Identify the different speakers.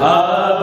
Speaker 1: Hallelujah.